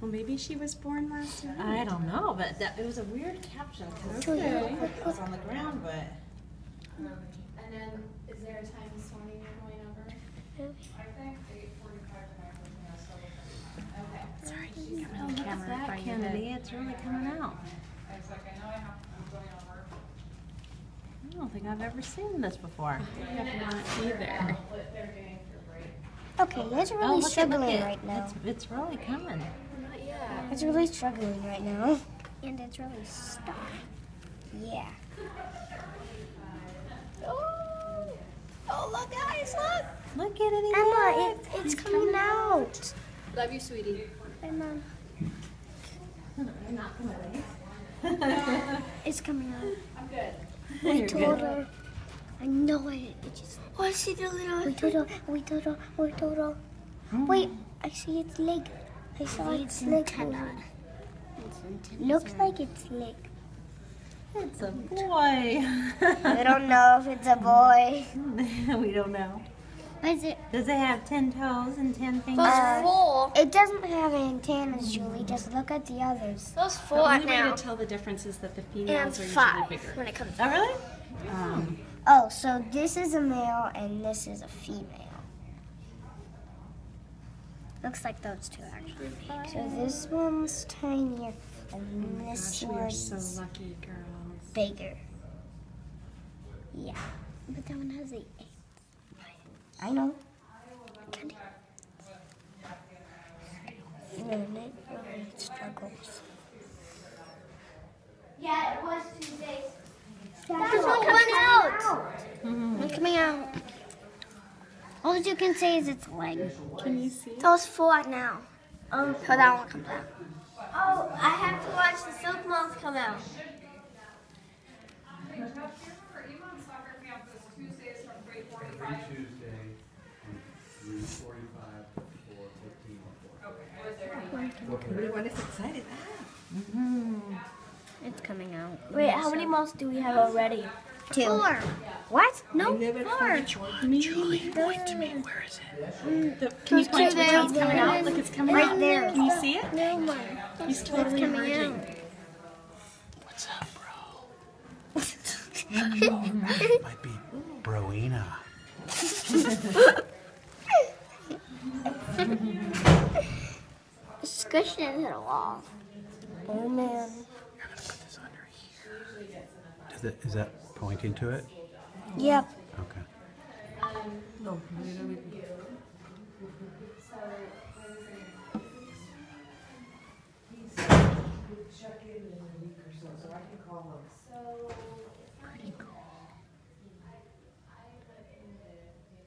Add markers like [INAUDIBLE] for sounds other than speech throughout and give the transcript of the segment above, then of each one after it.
Well, maybe she was born last night. I don't know, but that, it was a weird caption because Okay. it was on the ground, but And then, is there a time this morning you're going over? I think eight forty-five to nine fifteen, I still look Sorry. oh, look at that, Kennedy. It's really coming out. I was like, I know I have, I'm going over. I don't think I've ever seen this before. I have not either. What they're doing for break? Okay, it's Oh, really look at, struggling look at, right now. It's, it's really coming. Not yet. It's really struggling right now. And it's really stuck. Yeah. Oh, oh look guys, look! Look at it. Emma, it, it's coming out. Love you, sweetie. Emma, You're not gonna it's coming out. I'm good. We You're told good. her. I know it. It just. Oh, I see the little. We told her. We told her. We told her. Oh. Wait, I see its leg. I saw its leg. Looks like its leg. It's a [LAUGHS] boy. I don't know if it's a boy. [LAUGHS] we don't know. What is it? Does it have ten toes and ten fingers? Uh, four. It doesn't have antennas, Julie. Just look at the others. Those four The four only way to tell the difference is that the And females are usually five bigger. when it comes. oh, really? Um, Oh, so this is a male and this is a female. Looks like those two actually. So this one's tinier and this gosh, we are so one's lucky, girls. bigger. Yeah. But that one has the eight. I know. Candy. And it really struggles. Yeah, it was Tuesday. There's one coming out. One mm-hmm. coming out. All you can say is its leg. Can you see? Those four now. Um, so that one comes out. Oh, I have to watch the silk moth come out. The test here for Elon soccer camp is Tuesdays from three forty-five. Tuesday, from three forty-five to four fifteen or four. Everyone is excited. It's coming out. Wait, how many moths do we have already? Two. Four. What? No, Four. four. Me. Point to me. Where is it? Mm, the, can you point to two where it's coming out? Look, it's coming Right out. there. Can you see it? No one. He's totally coming emerging. out. What's up, bro? It [LAUGHS] Might be Broina. Squish it into the wall. Oh man. You're gonna put this under here. Is that, is that pointing to it? Yep. Okay.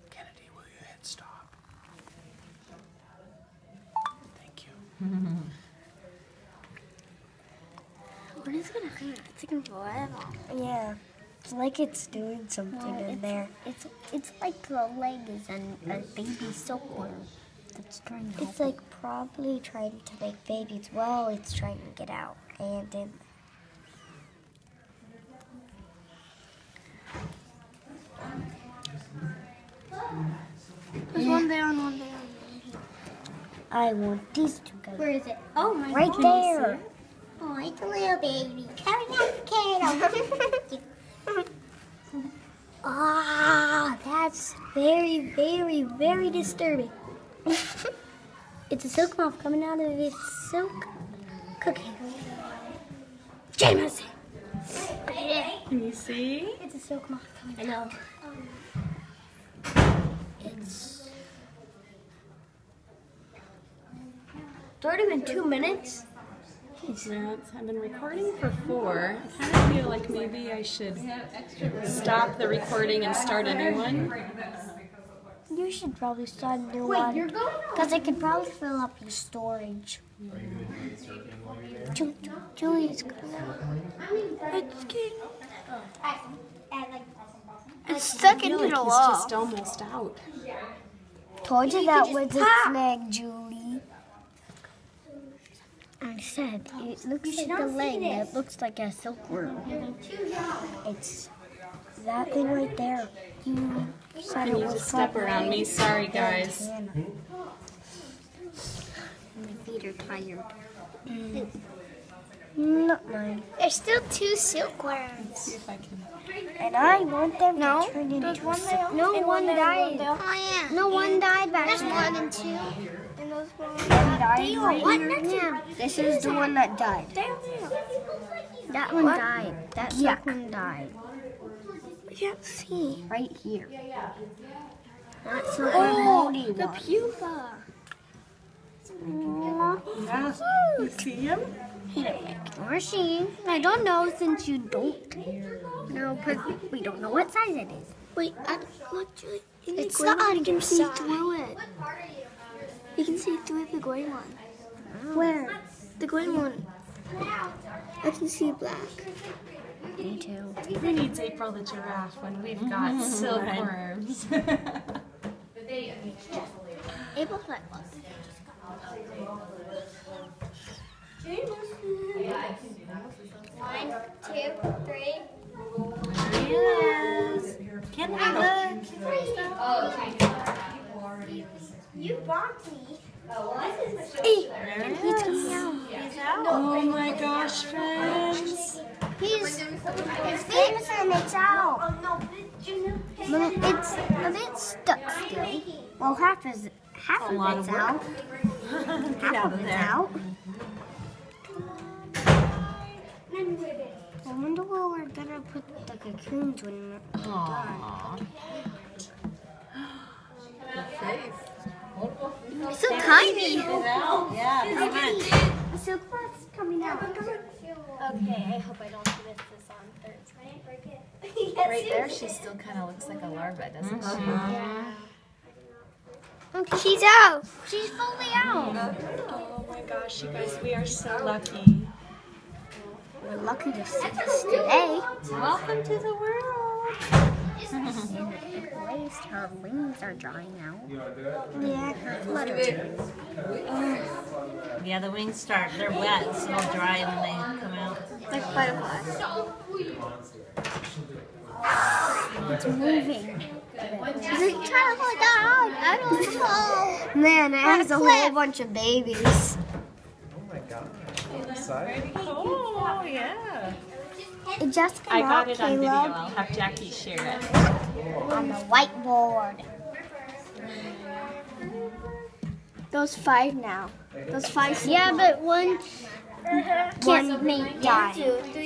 Kennedy, will you hit stop? Thank you. What is gonna happen? It's taking forever. Yeah. It's like it's doing something in there. It's it's like the leg is an, a baby silkworm that's trying to. It's like probably trying to make babies. Well, it's trying to get out and in. There's one there and one there. I want these two guys. Where is it? Oh my Right there. Oh, it's a little baby. Out the cradle. Ah, that's very, very, very disturbing. [LAUGHS] it's a silk moth coming out of its silk cookie. Jameson! Can you see? It's a silk moth coming I know. It's. It's already been two minutes. Yeah, I've been recording for four. I kind of feel like maybe I should stop the recording and start a new one. You should probably start a new Wait, one. you're going Because I could probably fill up your storage. Ju- Ju- Julie's coming out. It's getting. I, I It's stuck I feel into like the he's wall. just almost out. Told you that was a leg, Julie. I said it looks like the leg that looks like a silkworm. It's that thing right there. You said Can it you was just step around me? Sorry, guys. antenna. My feet are tired. Not mine. There's still two silkworms. See if I can. And I want them No, to turn into there's one sil- No and one died. Oh yeah. No one died back There's there. one and two. And those one. One died right here. Yeah. This is the one that died. There, there. That one died. That Yuck. one died. I can't see. Right here. Not so Oh, the one. pupa. Yeah. You see him? Or she. I don't know since you don't. No, because we don't know what size it is. Wait, I, look, Julie. It's the not you can see through it. You can see through the green one. Where? The green one. I can see black. Me too. Who needs April the giraffe when we've [LAUGHS] got silkworms? April's [LAUGHS] like what? One, two, three. Yes. Can I look? Oh, You bought me. He's coming out. He's out. oh my gosh, friends. He's, it's famous and it's out. But it's a bit stuck still. Well, half is half a of it's of out. [LAUGHS] half of it's out. I wonder where we're gonna put the cocoons when we're done. Aww. So tiny. Yeah, come on. The silkworm's coming out. Okay, I hope I don't miss this on Thursday. [LAUGHS] Right there, she still kind of looks like a larva, doesn't mm-hmm. she? She's out. She's fully out. Oh, oh my gosh, you guys, we are so lucky. We're lucky to see this today. Welcome to the world. And at least her wings are drying out. Yeah, her flutter. Yeah, the wings start, they're wet, so they'll dry when they come out. Like butterflies. It's moving. Is it trying to hold down? I don't know. Man, it has a whole bunch of babies. Oh my god. Exciting. Oh, yeah. It just came I got out, it on video. I'll have Jackie share it. on the whiteboard. Those five now. Those five. Yeah, but one, [LAUGHS] one mate died. Two, three.